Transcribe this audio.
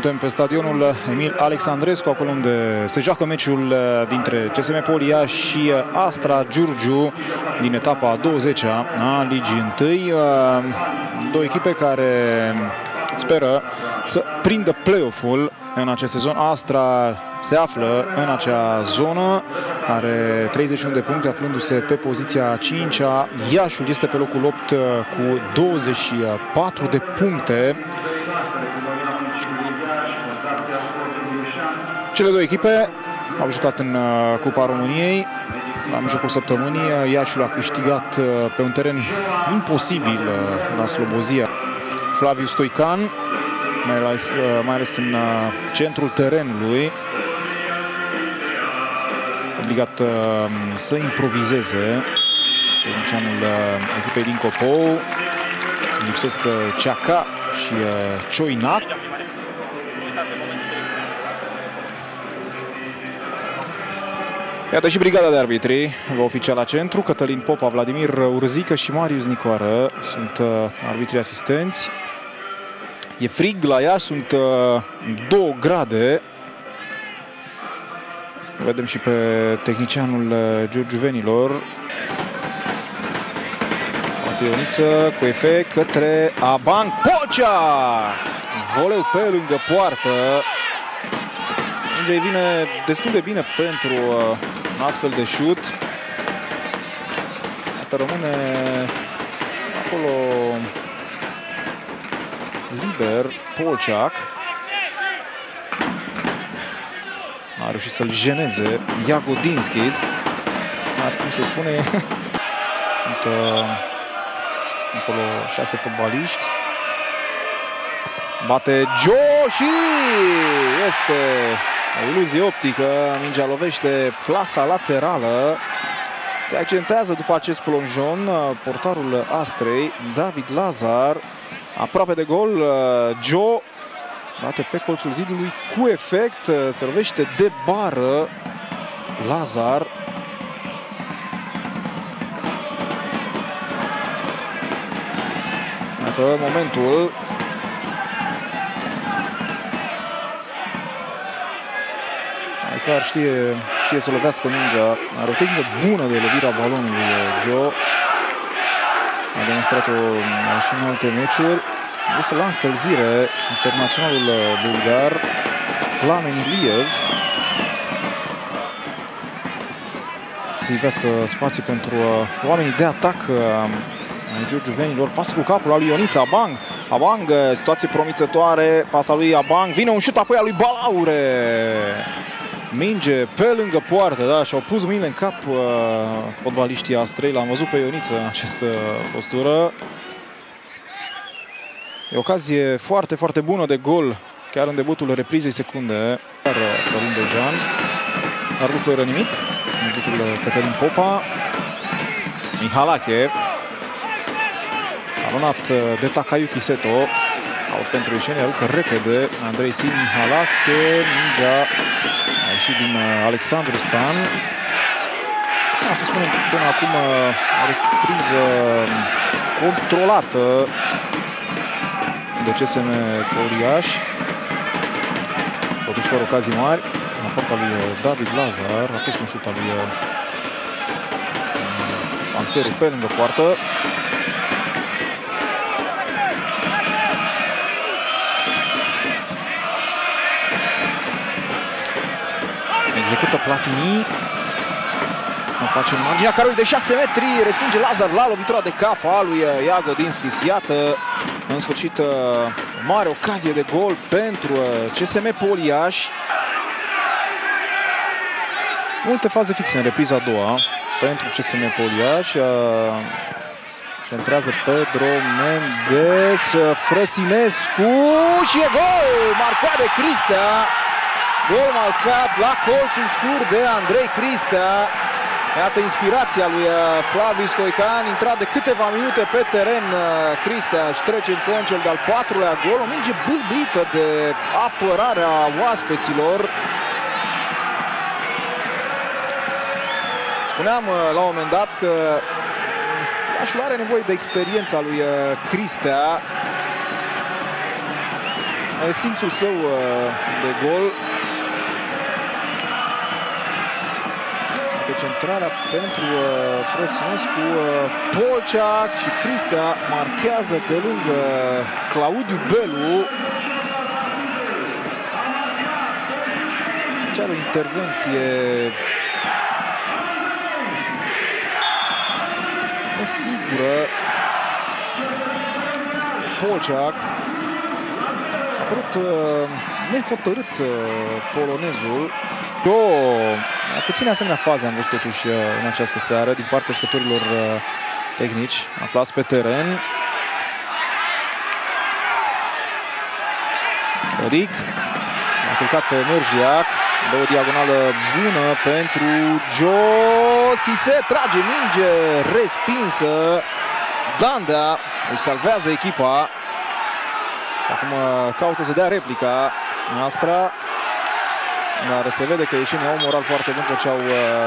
Suntem pe stadionul Emil Alexandrescu, acolo unde se joacă meciul uh, dintre CSM Polia și uh, Astra Giurgiu din etapa a 20-a a Ligii 1. Uh, două echipe care speră să prindă play-off-ul în acest sezon. Astra se află în acea zonă, are 31 de puncte, aflându-se pe poziția 5-a. Iașul este pe locul 8 cu 24 de puncte. Cele două echipe au jucat în uh, Cupa României la mijlocul săptămânii. Uh, Iașul a câștigat uh, pe un teren imposibil la Slobozia. Flaviu Stoican, mai ales, mai ales în centrul terenului, obligat să improvizeze tehnicianul echipei din Copou. Lipsesc Ceaca și Cioinat. Iată și brigada de arbitri va oficial la centru. Cătălin Popa, Vladimir Urzică și Marius Nicoară sunt uh, arbitrii asistenți. E frig la ea, sunt uh, două grade. Vedem și pe tehnicianul uh, Giurgiuvenilor. Ioniță cu efect către Abang Pocea! Voleu pe lângă poartă. Mingea îi vine destul de bine pentru uh, un astfel de șut. Iată rămâne acolo liber Polciac. A reușit să-l jeneze Iagodinskis. Dar cum se spune, sunt uh, acolo șase fotbaliști. Bate Joe și este o iluzie optică, mingea lovește plasa laterală. Se accentează după acest plonjon uh, portarul Astrei, David Lazar, aproape de gol. Uh, Joe bate pe colțul zidului cu efect, uh, se lovește de bară Lazar. Iată momentul Clar știe, știe să lovească mingea. Are o tehnică bună de lovirea balonului uh, Joe. A demonstrat-o uh, și în alte meciuri. Este la încălzire internaționalul uh, bulgar Plamen Iliev. Să ivească spații pentru oamenii de atac ai Giurgiuvenilor. Pasă cu capul al lui Ionița, Abang. Abang, situație promițătoare, pasa lui Abang. Vine un șut apoi al lui Balaure minge pe lângă poartă, da, și-au pus mâinile în cap uh, fotbaliștii Astrei. L-am văzut pe Ioniță în această postură. E o ocazie foarte, foarte bună de gol, chiar în debutul reprizei secunde. Dar Florin Dejan, dar nu fără nimic. Debutul Cătălin Popa. Mihalache. Alunat de Takayuki Seto. Out pentru ieșenie, aruncă repede Andrei Sin Mihalache. Mingea și din uh, Alexandru Stan. Da, să spunem până acum uh, o repriză um, controlată de CSM Poliaș. Totuși fără ocazii mari. La partea lui uh, David Lazar a pus un șut al lui Panțerul pe lângă poartă. Execută Platini. Nu face în marginea carului de 6 metri. Respinge Lazar la lovitura de cap a lui uh, Iago Dinskis. Iată, în sfârșit, uh, mare ocazie de gol pentru uh, CSM Poliaș. Multe faze fixe în repriza a doua pentru CSM Poliaș. Centrează Pedro Mendes, Frăsinescu și e gol! Marcat de Cristea. Gol marcat la colțul scurt de Andrei Cristea. Iată inspirația lui uh, Flaviu Stoican, intrat de câteva minute pe teren. Uh, Cristea își trece în concel de-al patrulea gol. O minge bâlbită de apărarea oaspeților. Spuneam uh, la un moment dat că Iașul are nevoie de experiența lui Cristea e simțul său de gol. Uite centrarea pentru Frăsinescu, Polceac și Cristea marchează de lângă Claudiu Belu. Ce are o intervenție nesigură. Polceac a părut uh, nehotărât uh, polonezul. O, puține asemenea faze am văzut totuși uh, în această seară din partea jucătorilor uh, tehnici aflați pe teren. Ric a culcat pe Mărjiac. Dă o diagonală bună pentru Josi. Se trage minge respinsă. Danda își salvează echipa. Acum uh, caută să dea replica noastră. Dar se vede că ieșim la un moral foarte bun pe ce au uh,